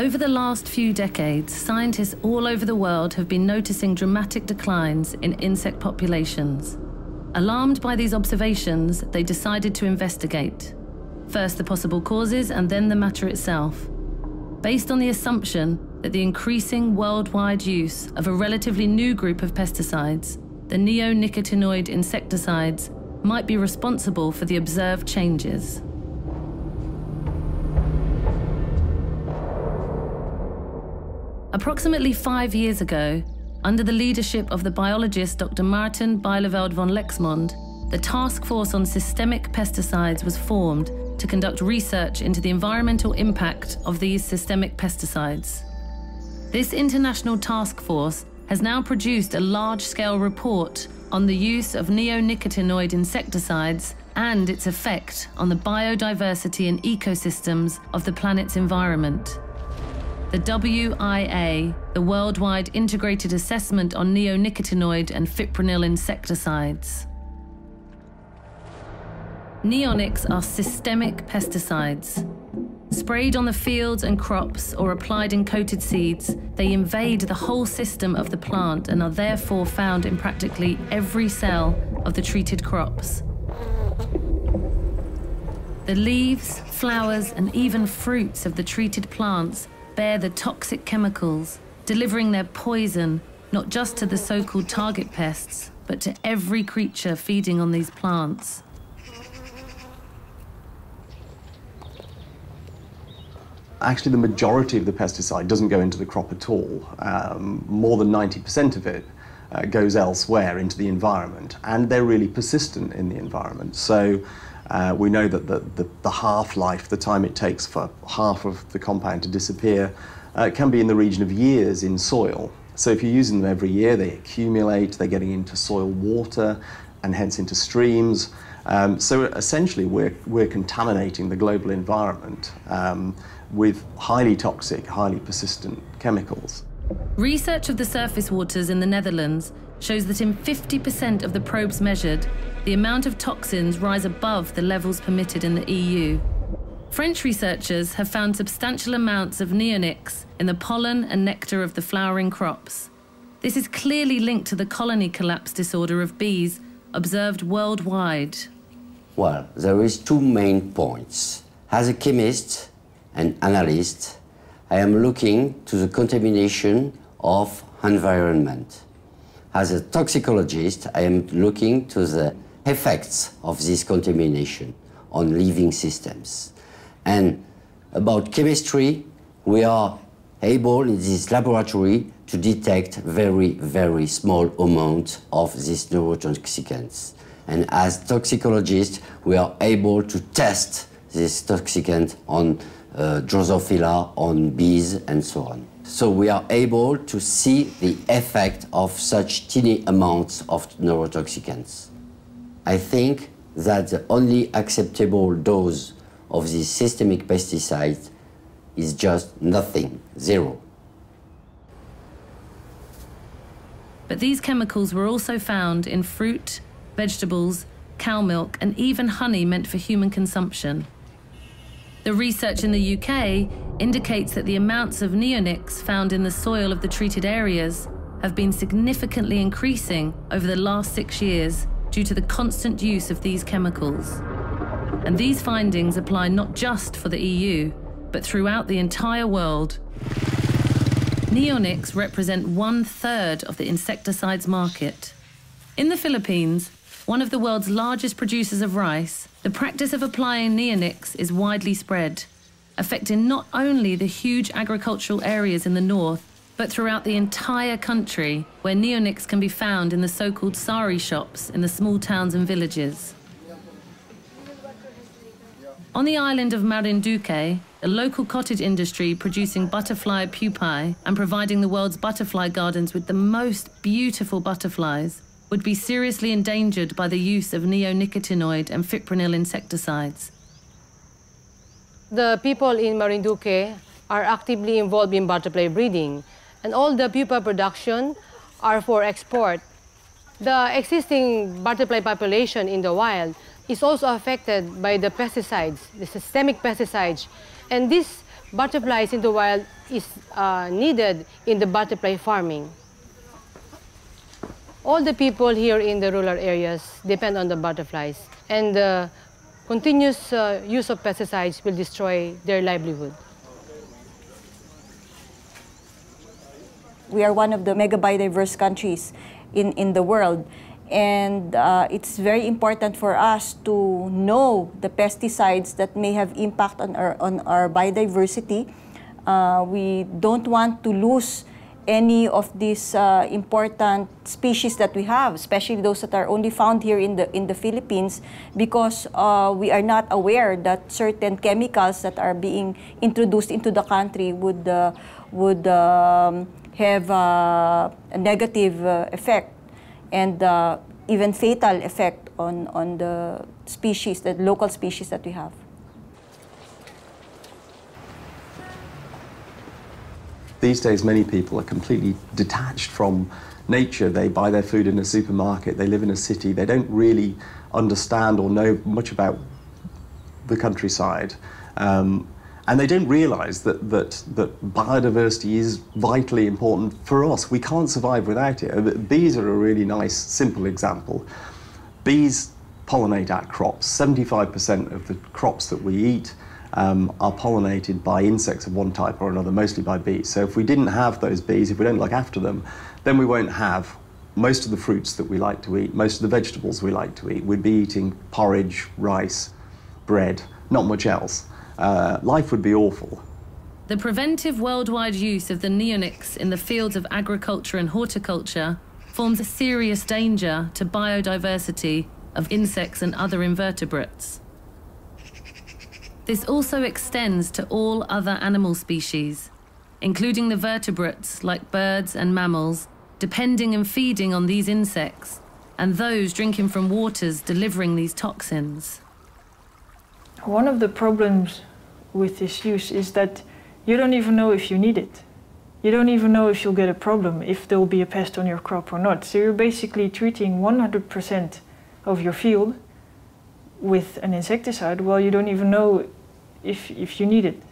Over the last few decades, scientists all over the world have been noticing dramatic declines in insect populations. Alarmed by these observations, they decided to investigate. First the possible causes and then the matter itself. Based on the assumption that the increasing worldwide use of a relatively new group of pesticides, the neonicotinoid insecticides, might be responsible for the observed changes. Approximately five years ago, under the leadership of the biologist Dr. Martin Bijleveld van Lexmond, the Task Force on Systemic Pesticides was formed to conduct research into the environmental impact of these systemic pesticides. This international task force has now produced a large scale report on the use of neonicotinoid insecticides and its effect on the biodiversity and ecosystems of the planet's environment. The WIA, the Worldwide Integrated Assessment on Neonicotinoid and Fipronil Insecticides. Neonics are systemic pesticides. Sprayed on the fields and crops or applied in coated seeds, they invade the whole system of the plant and are therefore found in practically every cell of the treated crops. The leaves, flowers, and even fruits of the treated plants bear the toxic chemicals, delivering their poison not just to the so called target pests, but to every creature feeding on these plants. Actually, the majority of the pesticide doesn't go into the crop at all. Um, more than 90% of it uh, goes elsewhere into the environment, and they're really persistent in the environment. So uh, we know that the, the, the half-life, the time it takes for half of the compound to disappear, uh, can be in the region of years in soil. So if you're using them every year, they accumulate, they're getting into soil water, and hence into streams. Um, so essentially, we're, we're contaminating the global environment. Um, with highly toxic, highly persistent chemicals. Research of the surface waters in the Netherlands shows that in 50% of the probes measured, the amount of toxins rise above the levels permitted in the EU. French researchers have found substantial amounts of neonics in the pollen and nectar of the flowering crops. This is clearly linked to the colony collapse disorder of bees observed worldwide. Well, there is two main points. As a chemist, and analyst, I am looking to the contamination of environment. As a toxicologist, I am looking to the effects of this contamination on living systems. And about chemistry, we are able in this laboratory to detect very, very small amount of these neurotoxicants. And as toxicologists, we are able to test this toxicant on uh, Drosophila on bees and so on. So we are able to see the effect of such teeny amounts of neurotoxicants. I think that the only acceptable dose of these systemic pesticides is just nothing, zero. But these chemicals were also found in fruit, vegetables, cow milk, and even honey meant for human consumption. The research in the UK indicates that the amounts of neonics found in the soil of the treated areas have been significantly increasing over the last six years due to the constant use of these chemicals. And these findings apply not just for the EU, but throughout the entire world. Neonics represent one third of the insecticides market. In the Philippines, one of the world's largest producers of rice, the practice of applying neonics is widely spread, affecting not only the huge agricultural areas in the north, but throughout the entire country, where neonics can be found in the so called sari shops in the small towns and villages. On the island of Marinduque, a local cottage industry producing butterfly pupae and providing the world's butterfly gardens with the most beautiful butterflies would be seriously endangered by the use of neonicotinoid and fipronil insecticides. The people in Marinduque are actively involved in butterfly breeding, and all the pupa production are for export. The existing butterfly population in the wild is also affected by the pesticides, the systemic pesticides, and these butterflies in the wild is uh, needed in the butterfly farming. All the people here in the rural areas depend on the butterflies, and the continuous uh, use of pesticides will destroy their livelihood. We are one of the mega biodiverse countries in, in the world. And uh, it's very important for us to know the pesticides that may have impact on our, on our biodiversity. Uh, we don't want to lose any of these uh, important species that we have, especially those that are only found here in the in the Philippines, because uh, we are not aware that certain chemicals that are being introduced into the country would uh, would um, have uh, a negative uh, effect and uh, even fatal effect on, on the species, the local species that we have. These days, many people are completely detached from nature. They buy their food in a supermarket, they live in a city, they don't really understand or know much about the countryside. Um, and they don't realize that, that, that biodiversity is vitally important for us. We can't survive without it. Uh, bees are a really nice, simple example. Bees pollinate our crops. 75% of the crops that we eat um, are pollinated by insects of one type or another, mostly by bees. So if we didn't have those bees, if we don't look after them, then we won't have most of the fruits that we like to eat, most of the vegetables we like to eat. We'd be eating porridge, rice, bread, not much else uh, life would be awful. The preventive worldwide use of the neonics in the fields of agriculture and horticulture forms a serious danger to biodiversity of insects and other invertebrates. This also extends to all other animal species, including the vertebrates like birds and mammals, depending and feeding on these insects, and those drinking from waters delivering these toxins. One of the problems with this use is that you don't even know if you need it. You don't even know if you'll get a problem, if there will be a pest on your crop or not. So you're basically treating 100% of your field with an insecticide while you don't even know if, if you need it.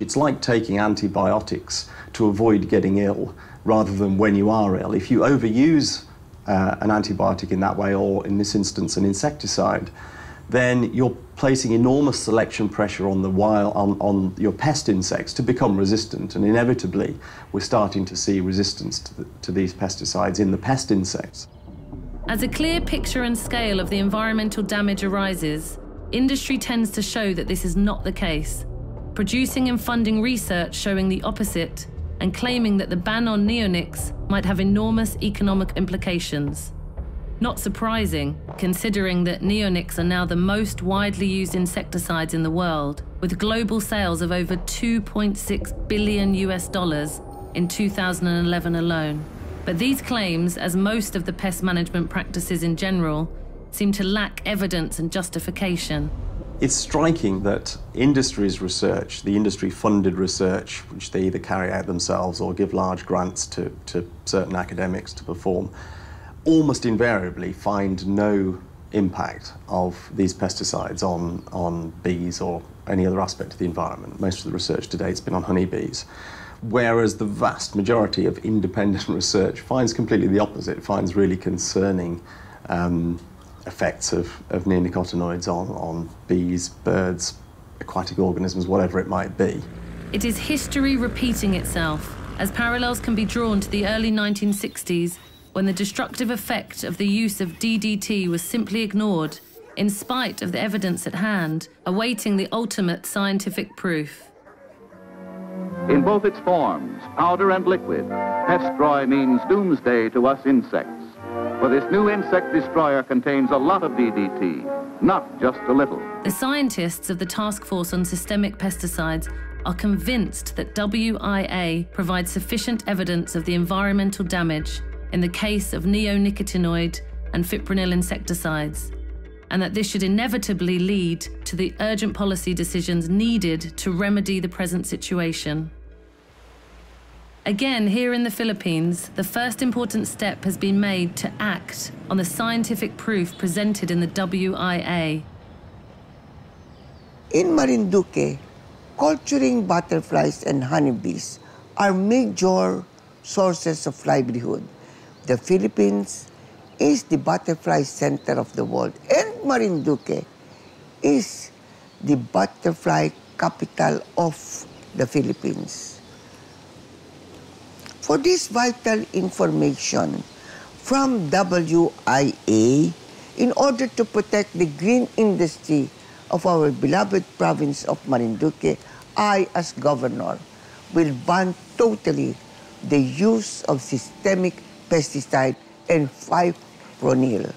It's like taking antibiotics to avoid getting ill rather than when you are ill. If you overuse uh, an antibiotic in that way, or in this instance, an insecticide, then you're placing enormous selection pressure on the wild, on, on your pest insects to become resistant. And inevitably, we're starting to see resistance to, the, to these pesticides in the pest insects. As a clear picture and scale of the environmental damage arises, industry tends to show that this is not the case, producing and funding research showing the opposite and claiming that the ban on neonics might have enormous economic implications. Not surprising, considering that neonics are now the most widely used insecticides in the world, with global sales of over 2.6 billion US dollars in 2011 alone. But these claims, as most of the pest management practices in general, seem to lack evidence and justification. It's striking that industry's research, the industry funded research, which they either carry out themselves or give large grants to, to certain academics to perform, almost invariably find no impact of these pesticides on, on bees or any other aspect of the environment. Most of the research to date has been on honeybees. Whereas the vast majority of independent research finds completely the opposite, finds really concerning um, effects of, of neonicotinoids on, on bees, birds, aquatic organisms, whatever it might be. It is history repeating itself, as parallels can be drawn to the early 1960s when the destructive effect of the use of DDT was simply ignored, in spite of the evidence at hand, awaiting the ultimate scientific proof. In both its forms, powder and liquid, Pestroy means doomsday to us insects. For this new insect destroyer contains a lot of DDT, not just a little. The scientists of the Task Force on Systemic Pesticides are convinced that WIA provides sufficient evidence of the environmental damage in the case of neonicotinoid and fipronil insecticides, and that this should inevitably lead to the urgent policy decisions needed to remedy the present situation. Again, here in the Philippines, the first important step has been made to act on the scientific proof presented in the WIA. In Marinduque, culturing butterflies and honeybees are major sources of livelihood. The Philippines is the butterfly center of the world, and Marinduque is the butterfly capital of the Philippines. For this vital information from WIA, in order to protect the green industry of our beloved province of Marinduque, I, as governor, will ban totally the use of systemic pesticide and fipronil.